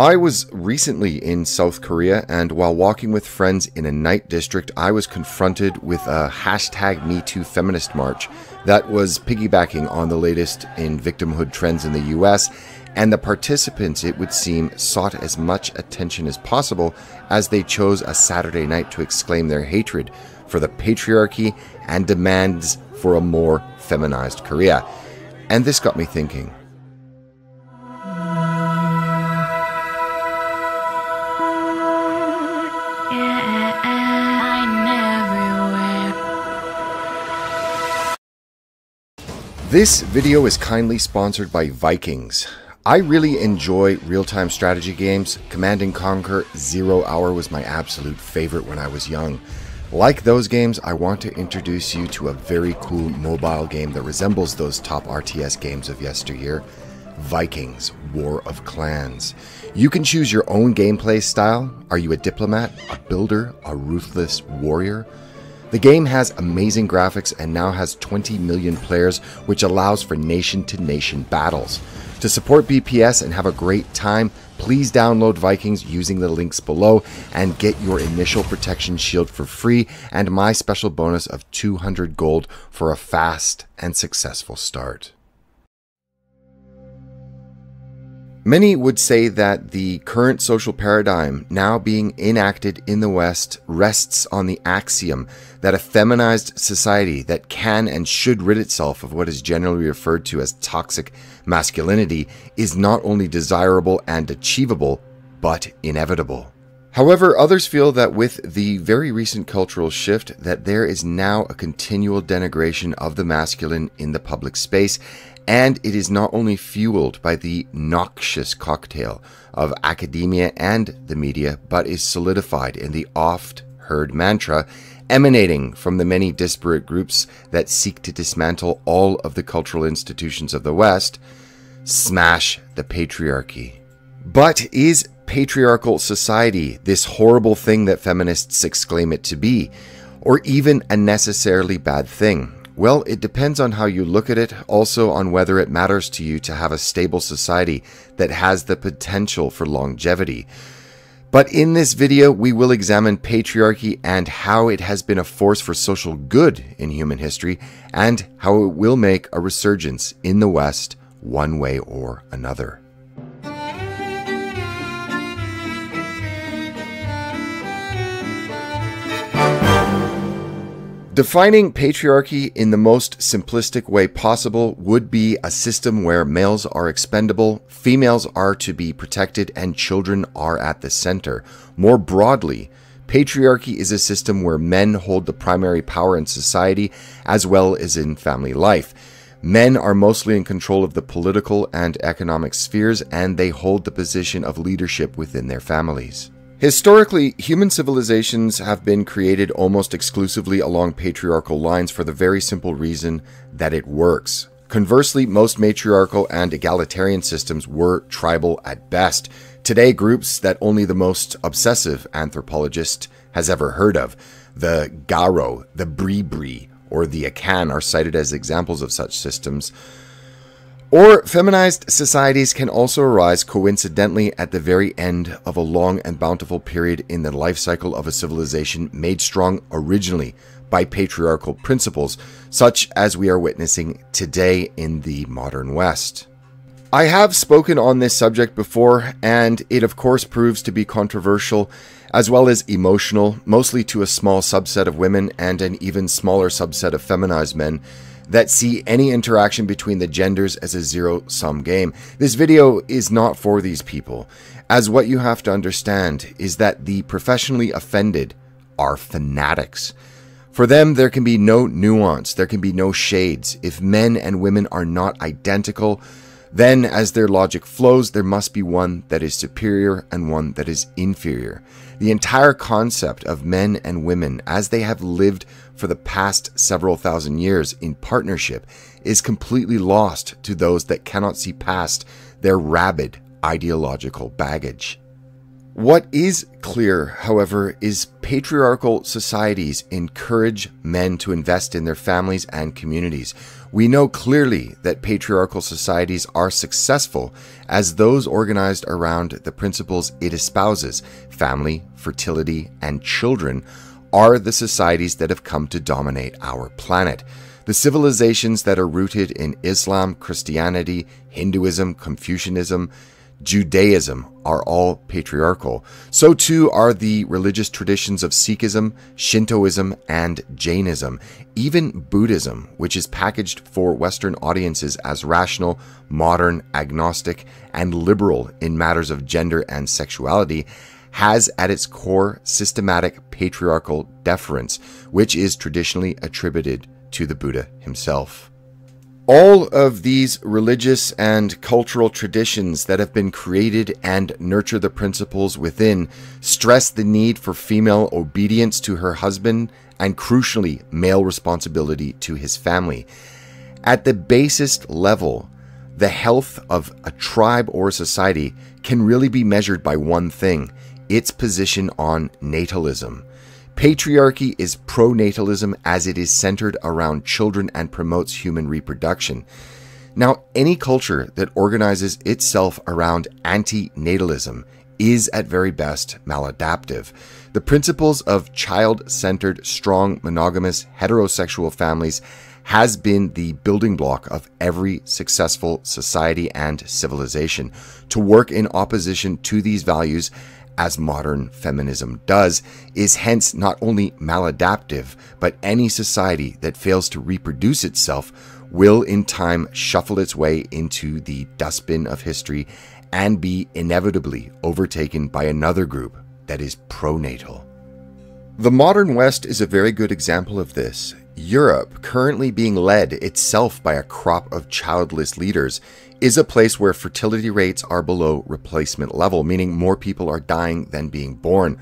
I was recently in South Korea, and while walking with friends in a night district, I was confronted with a hashtag MeToo feminist march that was piggybacking on the latest in victimhood trends in the US, and the participants, it would seem, sought as much attention as possible as they chose a Saturday night to exclaim their hatred for the patriarchy and demands for a more feminized Korea. And this got me thinking. This video is kindly sponsored by Vikings. I really enjoy real-time strategy games. Command & Conquer Zero Hour was my absolute favorite when I was young. Like those games, I want to introduce you to a very cool mobile game that resembles those top RTS games of yesteryear, Vikings War of Clans. You can choose your own gameplay style. Are you a diplomat, a builder, a ruthless warrior? The game has amazing graphics and now has 20 million players, which allows for nation to nation battles. To support BPS and have a great time, please download Vikings using the links below and get your initial protection shield for free and my special bonus of 200 gold for a fast and successful start. Many would say that the current social paradigm now being enacted in the West rests on the axiom that a feminized society that can and should rid itself of what is generally referred to as toxic masculinity is not only desirable and achievable, but inevitable. However, others feel that with the very recent cultural shift that there is now a continual denigration of the masculine in the public space and it is not only fueled by the noxious cocktail of academia and the media, but is solidified in the oft heard mantra emanating from the many disparate groups that seek to dismantle all of the cultural institutions of the West smash the patriarchy. But is patriarchal society this horrible thing that feminists exclaim it to be, or even a necessarily bad thing? Well, it depends on how you look at it, also on whether it matters to you to have a stable society that has the potential for longevity. But in this video, we will examine patriarchy and how it has been a force for social good in human history, and how it will make a resurgence in the West one way or another. Defining patriarchy in the most simplistic way possible would be a system where males are expendable, females are to be protected, and children are at the center. More broadly, patriarchy is a system where men hold the primary power in society as well as in family life. Men are mostly in control of the political and economic spheres, and they hold the position of leadership within their families. Historically, human civilizations have been created almost exclusively along patriarchal lines for the very simple reason that it works. Conversely, most matriarchal and egalitarian systems were tribal at best. Today, groups that only the most obsessive anthropologist has ever heard of, the Garo, the Bribri, or the Akan, are cited as examples of such systems. Or feminized societies can also arise coincidentally at the very end of a long and bountiful period in the life cycle of a civilization made strong originally by patriarchal principles, such as we are witnessing today in the modern West. I have spoken on this subject before, and it of course proves to be controversial as well as emotional, mostly to a small subset of women and an even smaller subset of feminized men that see any interaction between the genders as a zero sum game. This video is not for these people, as what you have to understand is that the professionally offended are fanatics. For them, there can be no nuance, there can be no shades. If men and women are not identical, then, as their logic flows, there must be one that is superior and one that is inferior. The entire concept of men and women, as they have lived for the past several thousand years in partnership, is completely lost to those that cannot see past their rabid ideological baggage. What is clear, however, is patriarchal societies encourage men to invest in their families and communities. We know clearly that patriarchal societies are successful as those organized around the principles it espouses family, fertility, and children are the societies that have come to dominate our planet. The civilizations that are rooted in Islam, Christianity, Hinduism, Confucianism, Judaism are all patriarchal. So too are the religious traditions of Sikhism, Shintoism, and Jainism. Even Buddhism, which is packaged for Western audiences as rational, modern, agnostic, and liberal in matters of gender and sexuality, has at its core systematic patriarchal deference, which is traditionally attributed to the Buddha himself. All of these religious and cultural traditions that have been created and nurture the principles within stress the need for female obedience to her husband and, crucially, male responsibility to his family. At the basest level, the health of a tribe or society can really be measured by one thing its position on natalism. Patriarchy is pronatalism as it is centered around children and promotes human reproduction. Now, any culture that organizes itself around anti-natalism is at very best maladaptive. The principles of child-centered, strong, monogamous, heterosexual families has been the building block of every successful society and civilization. To work in opposition to these values as modern feminism does, is hence not only maladaptive, but any society that fails to reproduce itself will in time shuffle its way into the dustbin of history and be inevitably overtaken by another group that is pronatal. The modern West is a very good example of this. Europe, currently being led itself by a crop of childless leaders, is a place where fertility rates are below replacement level, meaning more people are dying than being born.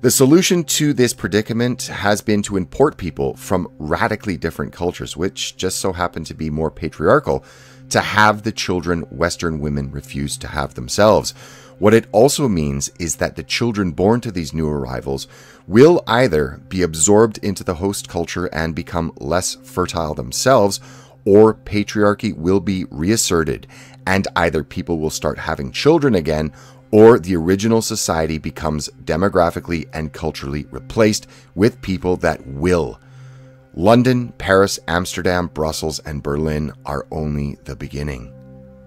The solution to this predicament has been to import people from radically different cultures, which just so happen to be more patriarchal, to have the children Western women refuse to have themselves. What it also means is that the children born to these new arrivals will either be absorbed into the host culture and become less fertile themselves, or patriarchy will be reasserted, and either people will start having children again, or the original society becomes demographically and culturally replaced with people that will. London, Paris, Amsterdam, Brussels, and Berlin are only the beginning.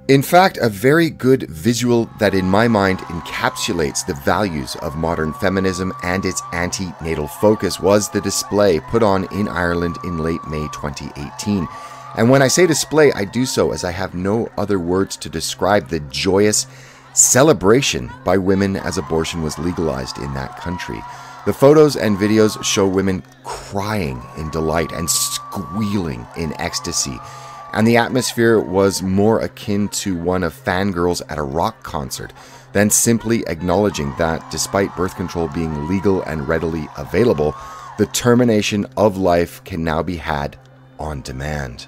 In fact, a very good visual that, in my mind, encapsulates the values of modern feminism and its anti natal focus was the display put on in Ireland in late May 2018. And when I say display, I do so as I have no other words to describe the joyous celebration by women as abortion was legalized in that country. The photos and videos show women crying in delight and squealing in ecstasy. And the atmosphere was more akin to one of fangirls at a rock concert than simply acknowledging that, despite birth control being legal and readily available, the termination of life can now be had on demand.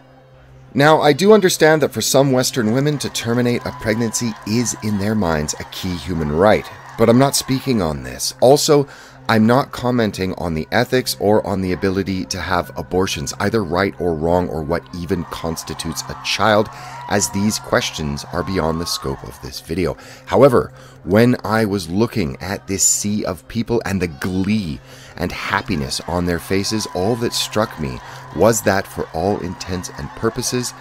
Now, I do understand that for some Western women to terminate a pregnancy is, in their minds, a key human right, but I'm not speaking on this. Also, I'm not commenting on the ethics or on the ability to have abortions, either right or wrong, or what even constitutes a child, as these questions are beyond the scope of this video. However, when I was looking at this sea of people and the glee and happiness on their faces, all that struck me was that for all intents and purposes,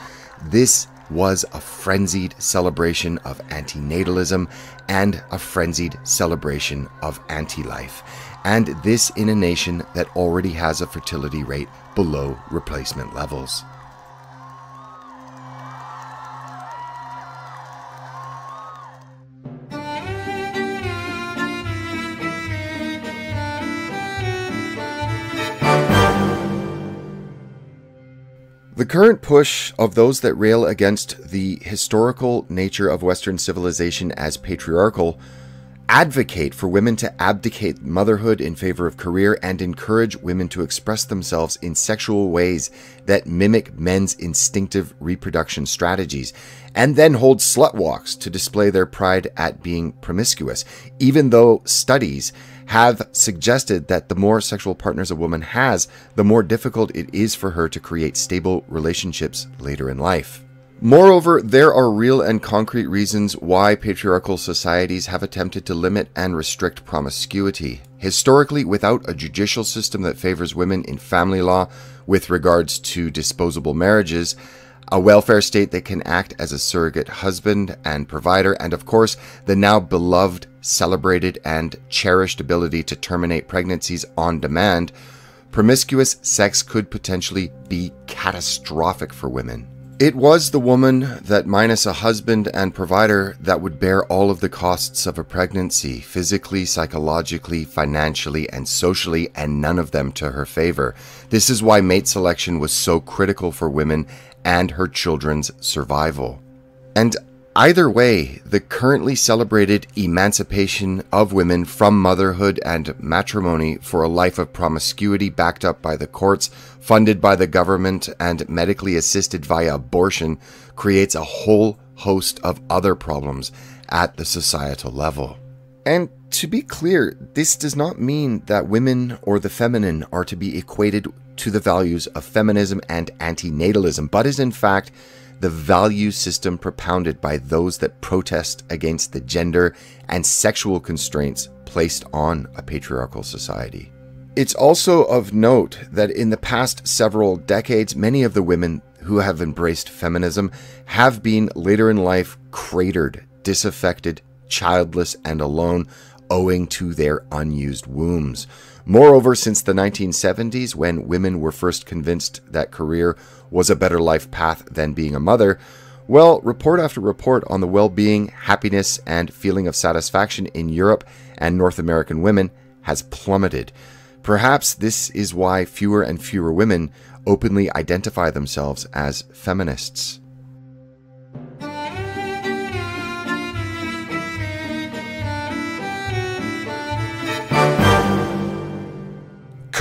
this was a frenzied celebration of antinatalism and a frenzied celebration of anti life. And this in a nation that already has a fertility rate below replacement levels. Current push of those that rail against the historical nature of Western civilization as patriarchal advocate for women to abdicate motherhood in favor of career and encourage women to express themselves in sexual ways that mimic men's instinctive reproduction strategies. and then hold slut walks to display their pride at being promiscuous, even though studies have suggested that the more sexual partners a woman has, the more difficult it is for her to create stable relationships later in life. Moreover, there are real and concrete reasons why patriarchal societies have attempted to limit and restrict promiscuity. Historically, without a judicial system that favors women in family law with regards to disposable marriages, a welfare state that can act as a surrogate husband and provider, and of course, the now beloved, celebrated, and cherished ability to terminate pregnancies on demand, promiscuous sex could potentially be catastrophic for women. It was the woman that, minus a husband and provider, that would bear all of the costs of a pregnancy, physically, psychologically, financially, and socially, and none of them to her favor. This is why mate selection was so critical for women and her children's survival. And Either way, the currently celebrated emancipation of women from motherhood and matrimony for a life of promiscuity backed up by the courts, funded by the government, and medically assisted via abortion creates a whole host of other problems at the societal level. And to be clear, this does not mean that women or the feminine are to be equated to the values of feminism and antinatalism, but is in fact the value system propounded by those that protest against the gender and sexual constraints placed on a patriarchal society. It's also of note that in the past several decades, many of the women who have embraced feminism have been later in life cratered, disaffected, childless, and alone owing to their unused wombs. Moreover, since the 1970s, when women were first convinced that career was a better life path than being a mother, well, report after report on the well being, happiness, and feeling of satisfaction in Europe and North American women has plummeted. Perhaps this is why fewer and fewer women openly identify themselves as feminists.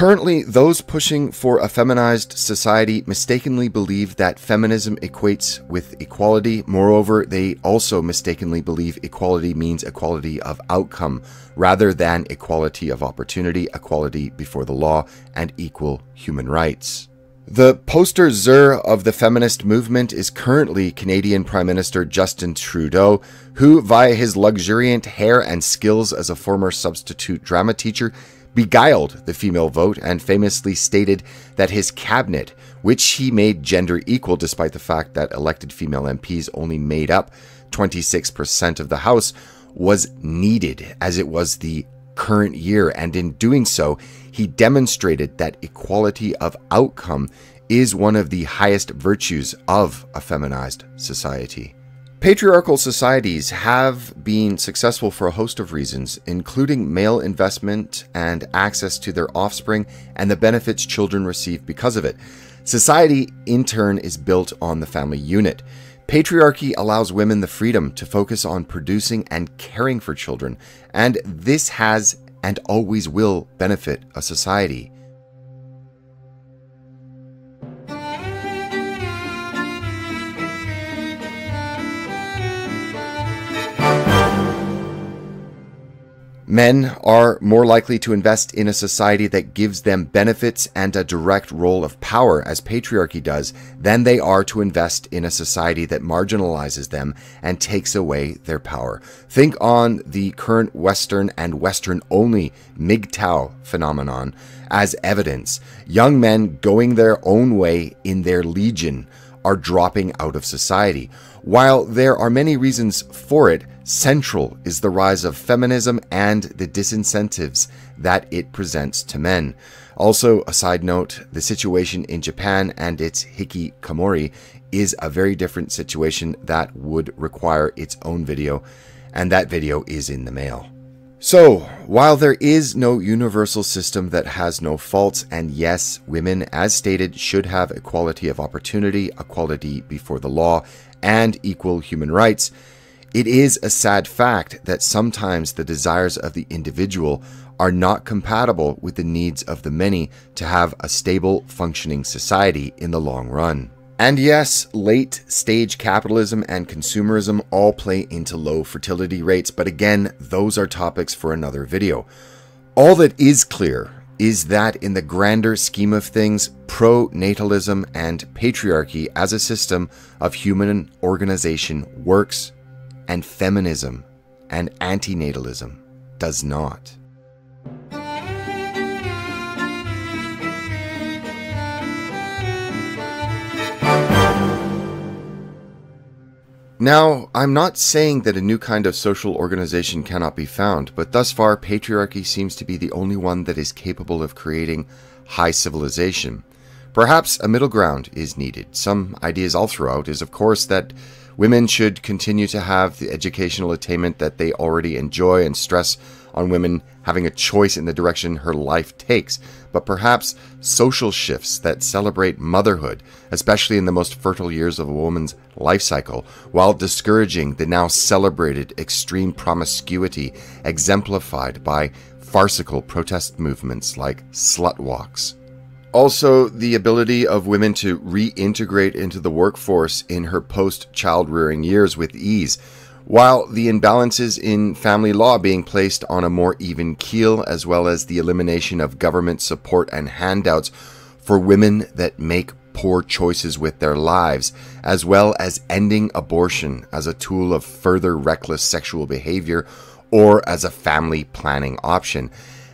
Currently, those pushing for a feminized society mistakenly believe that feminism equates with equality. Moreover, they also mistakenly believe equality means equality of outcome rather than equality of opportunity, equality before the law, and equal human rights. The poster zer of the feminist movement is currently Canadian Prime Minister Justin Trudeau, who, via his luxuriant hair and skills as a former substitute drama teacher, beguiled the female vote and famously stated that his cabinet, which he made gender equal despite the fact that elected female MPs only made up 26% of the House, was needed as it was the current year. And in doing so, he demonstrated that equality of outcome is one of the highest virtues of a feminized society. Patriarchal societies have been successful for a host of reasons, including male investment and access to their offspring and the benefits children receive because of it. Society, in turn, is built on the family unit. Patriarchy allows women the freedom to focus on producing and caring for children, and this has and always will benefit a society. Men are more likely to invest in a society that gives them benefits and a direct role of power, as patriarchy does, than they are to invest in a society that marginalizes them and takes away their power. Think on the current Western and Western only MGTOW phenomenon as evidence. Young men going their own way in their legion are dropping out of society. While there are many reasons for it, central is the rise of feminism and the disincentives that it presents to men. Also, a side note, the situation in Japan and its hikikomori is a very different situation that would require its own video, and that video is in the mail. So, while there is no universal system that has no faults, and yes, women, as stated, should have equality of opportunity, equality before the law, and equal human rights, it is a sad fact that sometimes the desires of the individual are not compatible with the needs of the many to have a stable, functioning society in the long run. And yes, late stage capitalism and consumerism all play into low fertility rates, but again, those are topics for another video. All that is clear is that in the grander scheme of things, pro-natalism and patriarchy as a system of human organization works, and feminism and antinatalism does not. Now, I'm not saying that a new kind of social organization cannot be found, but thus far, patriarchy seems to be the only one that is capable of creating high civilization. Perhaps a middle ground is needed. Some ideas I'll throw out is, of course, that women should continue to have the educational attainment that they already enjoy and stress on women having a choice in the direction her life takes, but perhaps social shifts that celebrate motherhood, especially in the most fertile years of a woman's life cycle, while discouraging the now celebrated extreme promiscuity exemplified by farcical protest movements like slut walks. Also, the ability of women to reintegrate into the workforce in her post child rearing years with ease while the imbalances in family law being placed on a more even keel, as well as the elimination of government support and handouts for women that make poor choices with their lives, as well as ending abortion as a tool of further reckless sexual behavior or as a family planning option,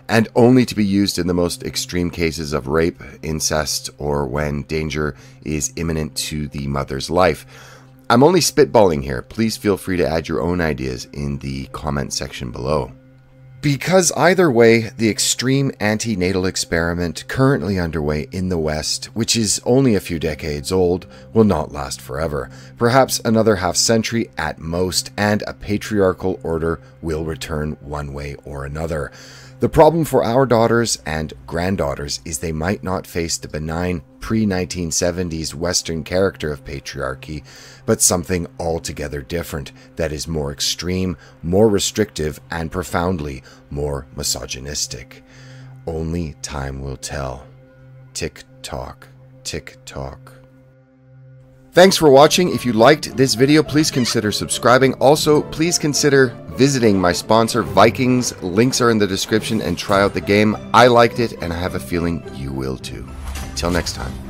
and only to be used in the most extreme cases of rape, incest, or when danger is imminent to the mother's life. I'm only spitballing here. Please feel free to add your own ideas in the comment section below. Because either way, the extreme antinatal experiment currently underway in the West, which is only a few decades old, will not last forever. Perhaps another half century at most, and a patriarchal order will return one way or another. The problem for our daughters and granddaughters is they might not face the benign pre 1970s Western character of patriarchy, but something altogether different that is more extreme, more restrictive, and profoundly more misogynistic. Only time will tell. Tick tock, tick tock. Thanks for watching. If you liked this video, please consider subscribing. Also, please consider visiting my sponsor, Vikings. Links are in the description and try out the game. I liked it, and I have a feeling you will too. Till next time.